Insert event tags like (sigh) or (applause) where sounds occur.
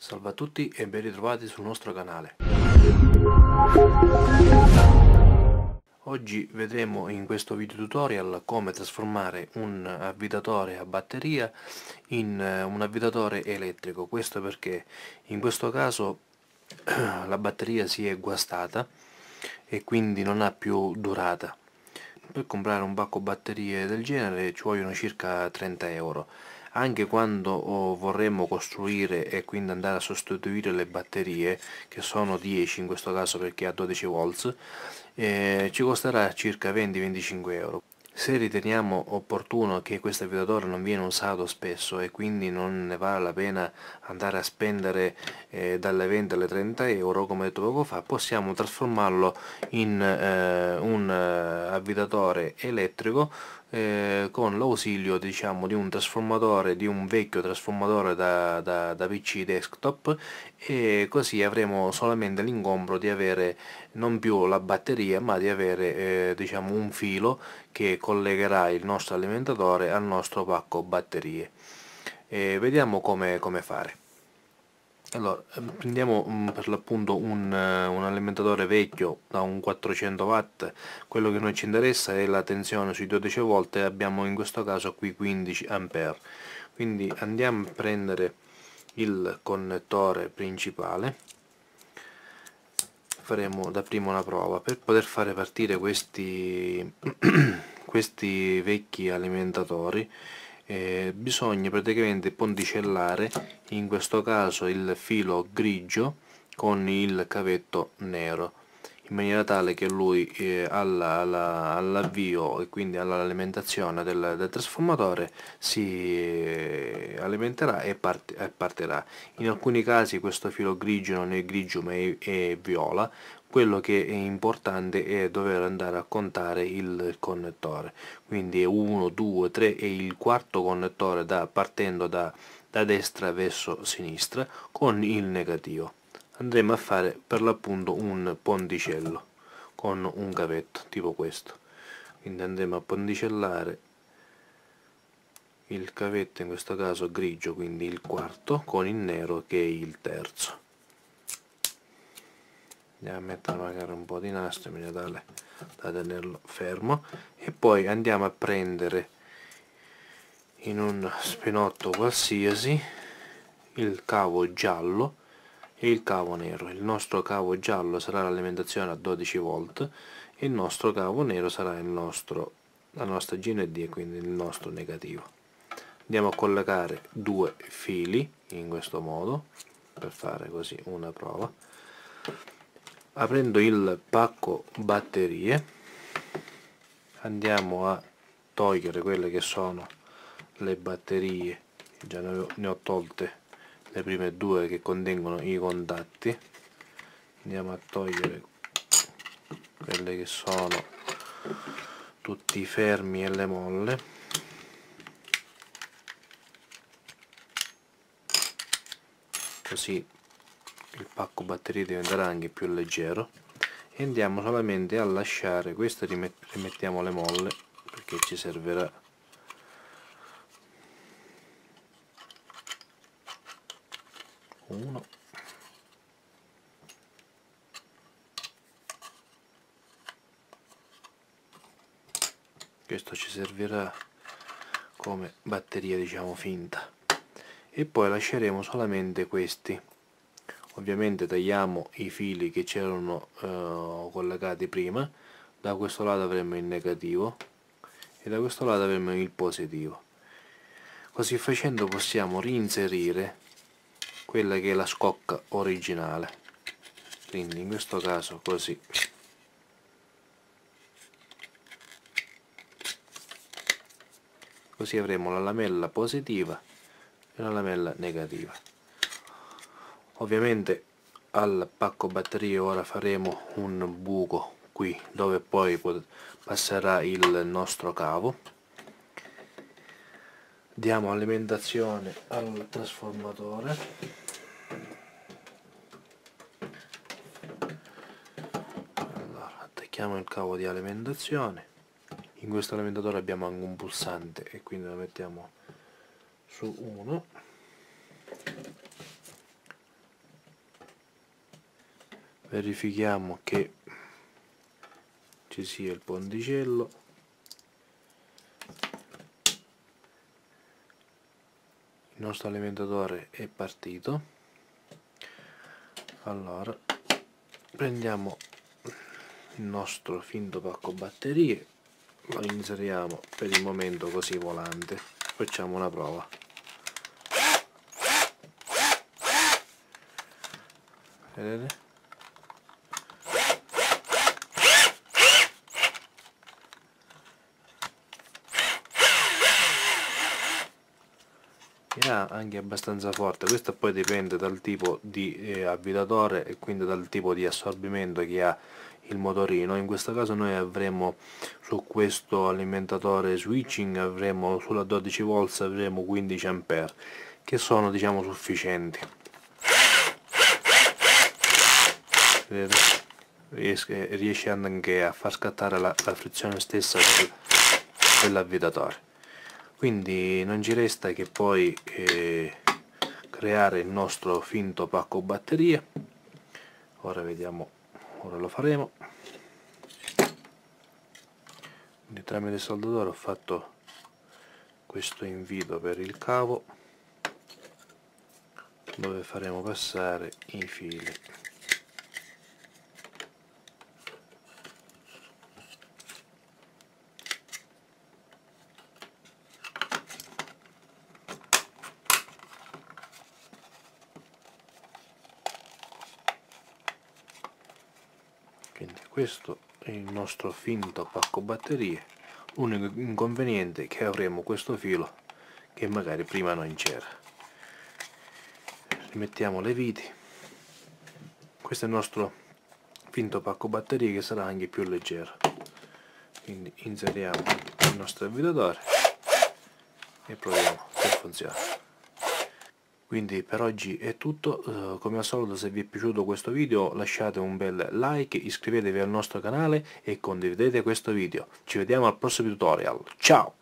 Salve a tutti e ben ritrovati sul nostro canale. Oggi vedremo in questo video tutorial come trasformare un avvitatore a batteria in eh, un avvitatore elettrico. Questo perché in questo caso (clears throat) la batteria si è guastata e quindi non ha più durata. Per comprare un pacco batterie del genere ci vogliono circa 30 euro anche quando oh, vorremmo costruire e quindi andare a sostituire le batterie che sono 10 in questo caso perché ha 12 volts eh, ci costerà circa 20-25 euro. Se riteniamo opportuno che questo avvitatore non viene usato spesso e quindi non ne vale la pena andare a spendere eh, dalle 20 alle 30 euro come detto poco fa possiamo trasformarlo in eh, un eh, avvitatore elettrico eh, con l'ausilio diciamo di un trasformatore di un vecchio trasformatore da, da, da PC desktop e così avremo solamente l'ingombro di avere non più la batteria ma di avere eh, diciamo un filo che collegherà il nostro alimentatore al nostro pacco batterie. E vediamo come, come fare allora, ehm, prendiamo mm, per l'appunto un, eh, un, alimentatore vecchio da un 400 watt, quello che noi ci interessa è la tensione sui 12 volt e abbiamo in questo caso qui 15 ampere. Quindi andiamo a prendere il connettore principale, faremo da prima una prova. Per poter fare partire questi, (clears throat) questi vecchi alimentatori eh, bisogna praticamente ponticellare in questo caso il filo grigio con il cavetto nero in maniera tale che lui eh, all'avvio all e quindi all'alimentazione del, del, trasformatore si eh, alimenterà e, part, e, partirà. In alcuni casi questo filo grigio non è grigio ma è, è viola, quello che è importante è dover andare a contare il connettore. Quindi è 1 2 3 e il quarto connettore da, partendo da, da destra verso sinistra con il negativo. Andremo a fare per l'appunto un ponticello con un cavetto tipo questo. Quindi andremo a ponticellare il cavetto in questo caso grigio quindi il quarto con il nero che è il terzo andiamo a mettere magari un po' di nastro in maniera tale da tenerlo fermo. E poi andiamo a prendere in un spinotto qualsiasi il cavo giallo e il cavo nero. Il nostro cavo giallo sarà l'alimentazione a 12 volt e il nostro cavo nero sarà il nostro, la nostra GND quindi il nostro negativo. Andiamo a collegare due fili in questo modo per fare così una prova aprendo il pacco batterie andiamo a togliere quelle che sono le batterie. Già ne ho tolte le prime due che contengono i contatti. Andiamo a togliere quelle che sono tutti i fermi e le molle. Così il pacco batterie diventerà anche più leggero. E andiamo solamente a lasciare questo rimettiamo le molle perché ci servirà. Uno. Questo ci servirà come batteria diciamo finta. E poi lasceremo solamente questi ovviamente tagliamo i fili che c'erano eh, collegati prima da questo lato avremo il negativo e da questo lato avremo il positivo. Così facendo possiamo reinserire quella che è la scocca originale. Quindi in questo caso così. Così avremo la lamella positiva e la lamella negativa ovviamente al pacco batterie ora faremo un buco qui dove poi passerà il nostro cavo. Diamo alimentazione al trasformatore. Allora attacchiamo il cavo di alimentazione. In questo alimentatore abbiamo anche un pulsante e quindi lo mettiamo su uno verifichiamo che ci sia il ponticello. Il nostro alimentatore è partito. Allora prendiamo il nostro finto pacco batterie lo inseriamo per il momento così volante. Facciamo una prova. Vedete ha anche abbastanza forte. Questo poi dipende dal tipo di eh, avvitatore e quindi dal tipo di assorbimento che ha il motorino. In questo caso noi avremo su questo alimentatore switching avremo sulla 12 volts avremo 15 ampere che sono diciamo sufficienti. Riesce, riesce anche a far scattare la, la frizione stessa del, dell'avvitatore quindi non ci resta che poi eh, creare il nostro finto pacco batterie. Ora vediamo ora lo faremo. Quindi tramite saldatore ho fatto questo invito per il cavo dove faremo passare i fili quindi questo è il nostro finto pacco batterie l'unico inconveniente è che avremo questo filo che magari prima non c'era. Rimettiamo le viti. Questo è il nostro finto pacco batterie che sarà anche più leggero. Quindi inseriamo il nostro avvitatore e proviamo se funziona quindi per oggi è tutto. Uh, come al solito se vi è piaciuto questo video lasciate un bel like iscrivetevi al nostro canale e condividete questo video. Ci vediamo al prossimo tutorial. Ciao